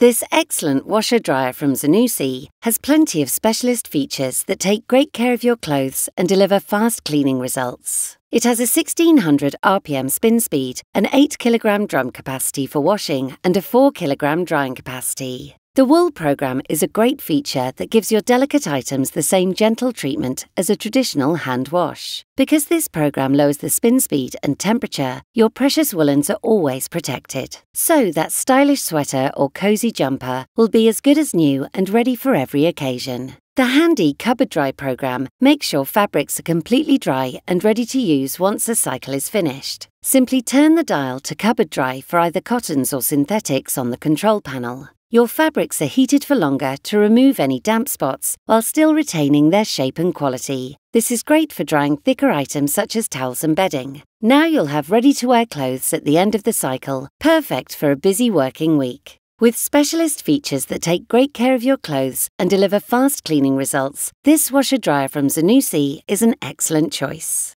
This excellent washer dryer from Zanussi has plenty of specialist features that take great care of your clothes and deliver fast cleaning results. It has a 1600 RPM spin speed, an 8 kg drum capacity for washing, and a 4 kg drying capacity. The wool program is a great feature that gives your delicate items the same gentle treatment as a traditional hand wash. Because this program lowers the spin speed and temperature, your precious woolens are always protected. So that stylish sweater or cozy jumper will be as good as new and ready for every occasion. The handy cupboard dry program makes sure fabrics are completely dry and ready to use once the cycle is finished. Simply turn the dial to cupboard dry for either cottons or synthetics on the control panel. Your fabrics are heated for longer to remove any damp spots while still retaining their shape and quality. This is great for drying thicker items such as towels and bedding. Now you'll have ready to wear clothes at the end of the cycle, perfect for a busy working week. With specialist features that take great care of your clothes and deliver fast cleaning results, this washer dryer from Zanussi is an excellent choice.